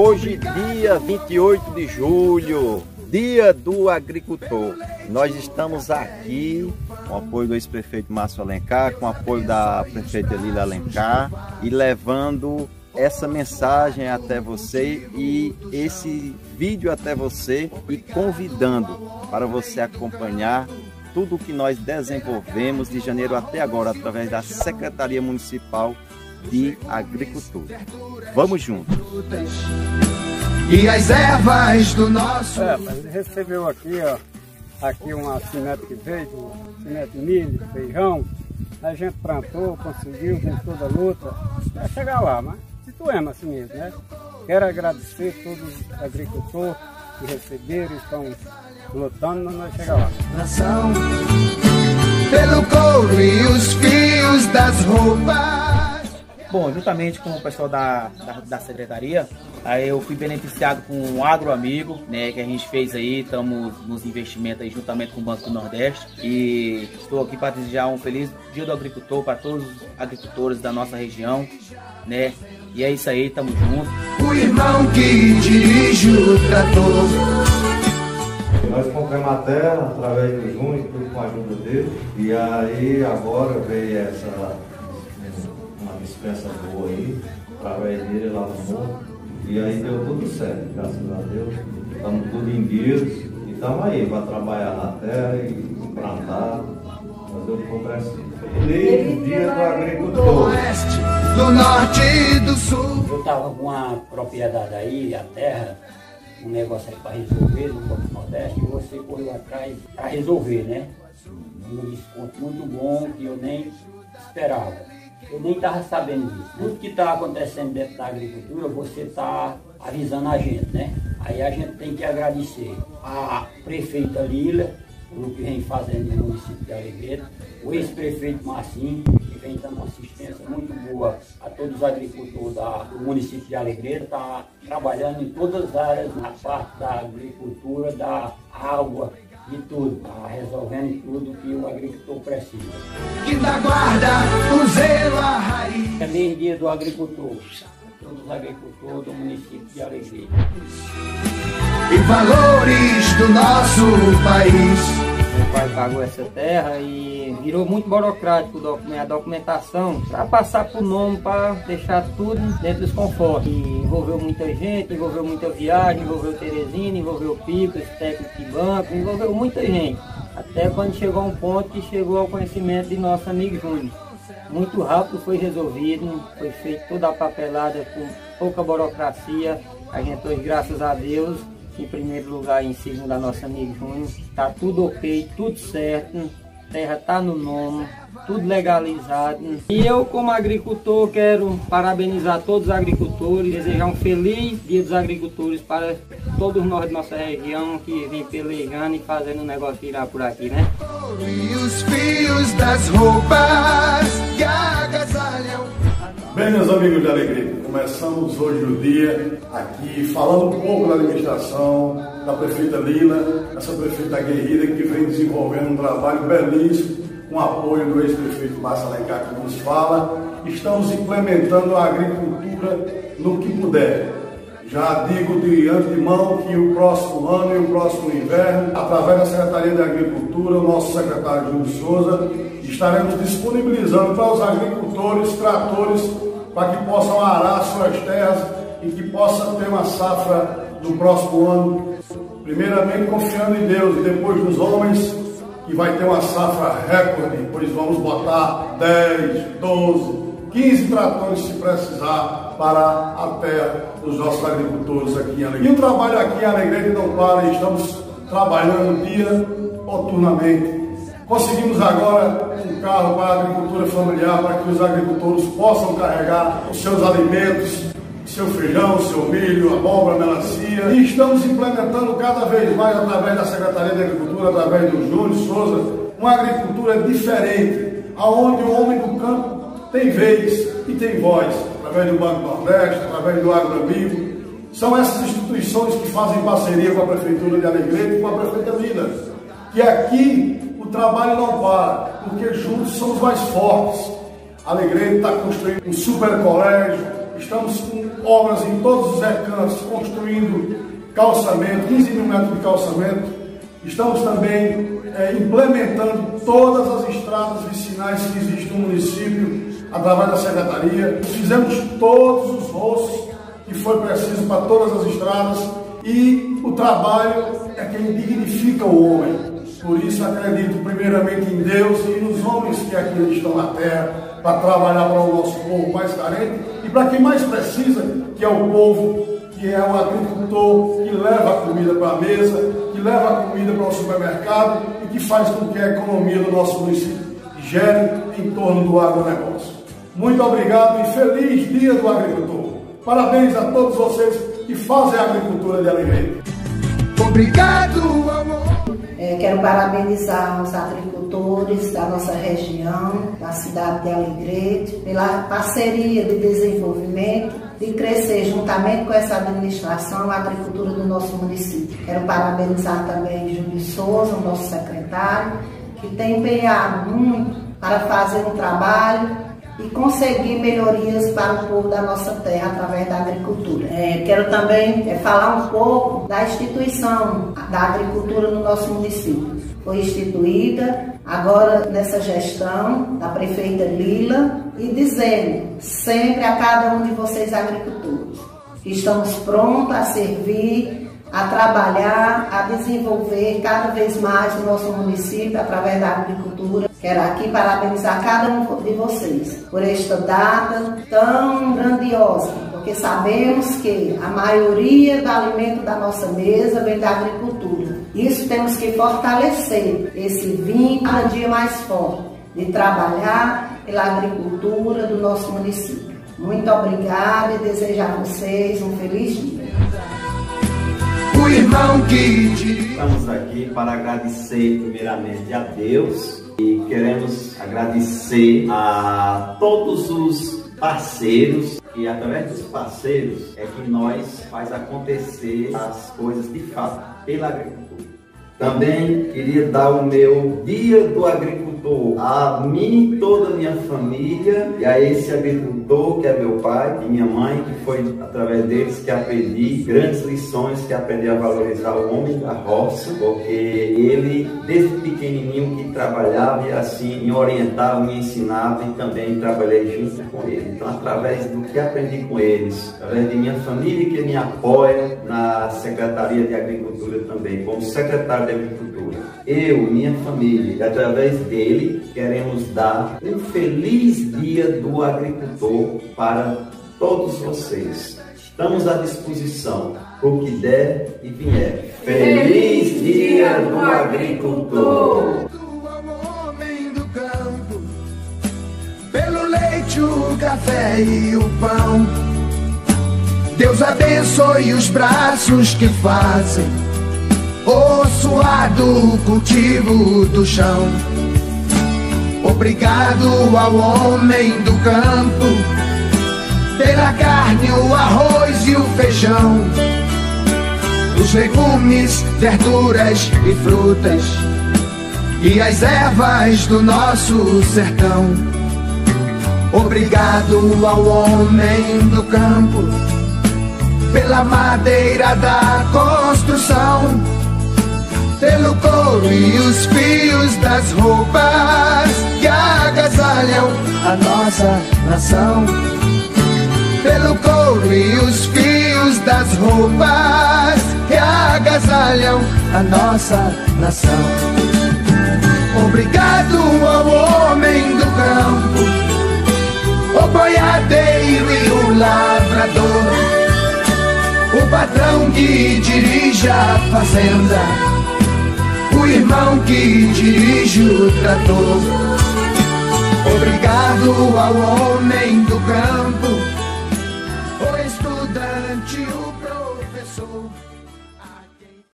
Hoje, dia 28 de julho, dia do agricultor. Nós estamos aqui com apoio do ex-prefeito Márcio Alencar, com apoio da prefeita Lila Alencar e levando essa mensagem até você e esse vídeo até você e convidando para você acompanhar tudo o que nós desenvolvemos de janeiro até agora através da Secretaria Municipal de Agricultura. Vamos juntos! E as ervas do nosso... É, ele recebeu aqui, ó, aqui uma semente que veio, de milho, feijão, a gente plantou, conseguiu, com toda a luta, vai chegar lá, mas situemos assim mesmo, né? Quero agradecer a todos os agricultores que receberam, estão lutando, mas nós chegar lá. Pelo couro e os fios das roupas Bom, juntamente com o pessoal da, da, da, secretaria, aí eu fui beneficiado com um agroamigo, né, que a gente fez aí, estamos nos investimentos aí juntamente com o Banco do Nordeste e estou aqui para desejar um feliz dia do agricultor para todos os agricultores da nossa região, né, e é isso aí, tamo junto. O irmão que dirige o trator. Nós compramos a terra através do Júnior, tudo com a ajuda dele, e aí agora veio essa dispensa boa aí, através dele lá no morro. E aí deu tudo certo, graças a Deus. Estamos tudo em dias e estamos aí para trabalhar na terra e plantar, fazer o preciso. Feliz dia do agricultor. Do oeste, do norte e do sul. Eu estava com uma propriedade aí, a terra, um negócio aí para resolver no Banco Nordeste, e você correu atrás para resolver, né? Um desconto muito bom que eu nem esperava. Eu nem estava sabendo disso. Tudo que está acontecendo dentro da agricultura, você está avisando a gente, né? Aí a gente tem que agradecer a prefeita Lila, pelo que vem fazendo no município de Alegreto, o ex-prefeito Marcinho, que vem dando uma assistência muito boa a todos os agricultores do município de Alegreto, está trabalhando em todas as áreas, na parte da agricultura, da água, de tudo, tá resolvendo tudo que o agricultor precisa. Que da guarda o zelo a raiz. Feliz é dia do agricultor, todos os agricultores do município de Alegria. E valores do nosso país pai pagou essa terra e virou muito burocrático a documentação para passar por nome, para deixar tudo dentro dos confortos. E envolveu muita gente, envolveu muita viagem, envolveu Teresina, envolveu Pico, esse técnico de banco, envolveu muita gente. Até quando chegou a um ponto que chegou ao conhecimento de nosso amigo Júnior. Muito rápido foi resolvido, foi feita toda a papelada com pouca burocracia. A gente hoje, graças a Deus, em primeiro lugar em cima da nossa amiga Júnior. Tá tudo ok, tudo certo. Terra tá no nome, tudo legalizado. E eu, como agricultor, quero parabenizar todos os agricultores, desejar um feliz dia dos agricultores para todos nós de nossa região que vem pelejando e fazendo o negócio virar por aqui, né? E os fios das roupas Bem, meus amigos de alegria, começamos hoje o dia aqui falando um pouco da administração da prefeita Lila, essa prefeita guerreira que vem desenvolvendo um trabalho belíssimo com apoio do ex-prefeito Márcio Alencar que nos fala. Estamos implementando a agricultura no que puder. Já digo de antemão que o próximo ano e o próximo inverno, através da Secretaria de Agricultura, o nosso secretário Júlio Souza, estaremos disponibilizando para os agricultores tratores para que possam arar suas terras e que possam ter uma safra no próximo ano. Primeiramente confiando em Deus e depois nos homens, que vai ter uma safra recorde, pois vamos botar 10, 12, 15 tratores se precisar para a terra dos nossos agricultores aqui em Alegrete. E o trabalho aqui em Alegrete não para, estamos trabalhando dia turnamente Conseguimos agora um carro para a agricultura familiar, para que os agricultores possam carregar os seus alimentos, seu feijão, seu milho, abóbora, melancia. E estamos implementando cada vez mais, através da Secretaria de Agricultura, através do Júlio Souza, uma agricultura diferente, aonde o homem do campo tem vez e tem voz, através do Banco Nordeste, através do Agroamigo. São essas instituições que fazem parceria com a Prefeitura de Alegrete e com a Prefeita Minas, que aqui trabalho não para, porque juntos somos mais fortes. A Alegrete está construindo um super colégio, estamos com obras em todos os recantos, construindo calçamento, 15 mil metros de calçamento. Estamos também é, implementando todas as estradas vicinais que existem no município, através da secretaria. Fizemos todos os rostos que foi preciso para todas as estradas e o trabalho é quem dignifica o homem. Por isso acredito primeiramente em Deus e nos homens que aqui estão na terra para trabalhar para o nosso povo mais carente e para quem mais precisa, que é o povo, que é o agricultor que leva a comida para a mesa, que leva a comida para o supermercado e que faz com que a economia do nosso município gere em torno do agronegócio. Muito obrigado e feliz Dia do Agricultor. Parabéns a todos vocês que fazem a agricultura de alegria. Obrigado. É, quero parabenizar os agricultores da nossa região, da cidade de Alegrete, pela parceria de desenvolvimento, de crescer juntamente com essa administração a agricultura do nosso município. Quero parabenizar também Júlio Souza, o nosso secretário, que tem empenhado muito para fazer um trabalho e conseguir melhorias para o povo da nossa terra através da agricultura. É, quero também é, falar um pouco da instituição da agricultura no nosso município. Foi instituída agora nessa gestão da prefeita Lila e dizendo sempre a cada um de vocês agricultores que estamos prontos a servir a trabalhar, a desenvolver cada vez mais o nosso município através da agricultura. Quero aqui parabenizar cada um de vocês por esta data tão grandiosa, porque sabemos que a maioria do alimento da nossa mesa vem da agricultura. Isso temos que fortalecer esse vínculo cada dia mais forte de trabalhar pela agricultura do nosso município. Muito obrigada e desejo a vocês um feliz dia o irmão que Estamos aqui para agradecer primeiramente a Deus e queremos agradecer a todos os parceiros e através dos parceiros é que nós faz acontecer as coisas de fato pela agricultura. Também queria dar o meu dia do agricultor a mim e toda a minha família e a esse agricultor que é meu pai e minha mãe, que foi através deles que aprendi grandes lições, que aprendi a valorizar o homem da roça, porque ele desde pequenininho que trabalhava e assim me orientava, me ensinava e também trabalhei junto com ele. Então através do que aprendi com eles, através de minha família que me apoia na Secretaria de Agricultura também, como secretário de Agricultura, eu, minha família, através dele, queremos dar um feliz dia do agricultor para todos vocês. Estamos à disposição o que der e vier. Feliz Dia do Agricultor! homem do campo, pelo leite, o café e o pão. Deus abençoe os braços que fazem o suado cultivo do chão. Obrigado ao homem do campo pela carne, o arroz e o feijão, os legumes, verduras e frutas e as ervas do nosso sertão. Obrigado ao homem do campo pela madeira da construção pelo couro e os fios das roupas que agasalham a nossa nação. Pelo couro e os fios das roupas que agasalham a nossa nação. Obrigado ao homem do campo, o boiadeiro e o lavrador, o patrão que dirige a fazenda irmão que dirige o trator. Obrigado ao homem do campo